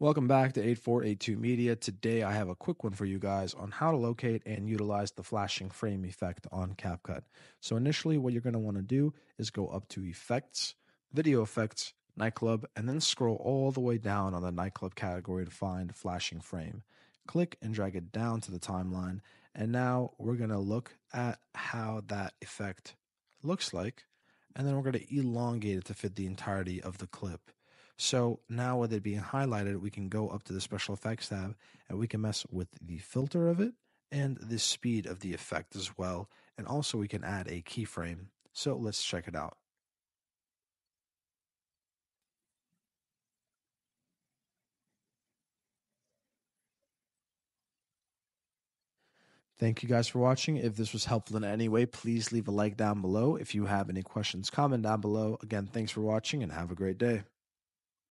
Welcome back to 8482 Media. Today I have a quick one for you guys on how to locate and utilize the flashing frame effect on CapCut. So initially what you're going to want to do is go up to Effects, Video Effects, Nightclub, and then scroll all the way down on the Nightclub category to find flashing frame. Click and drag it down to the timeline. And now we're going to look at how that effect looks like. And then we're going to elongate it to fit the entirety of the clip. So now with it being highlighted, we can go up to the special effects tab and we can mess with the filter of it and the speed of the effect as well. And also we can add a keyframe. So let's check it out. Thank you guys for watching. If this was helpful in any way, please leave a like down below. If you have any questions, comment down below. Again, thanks for watching and have a great day.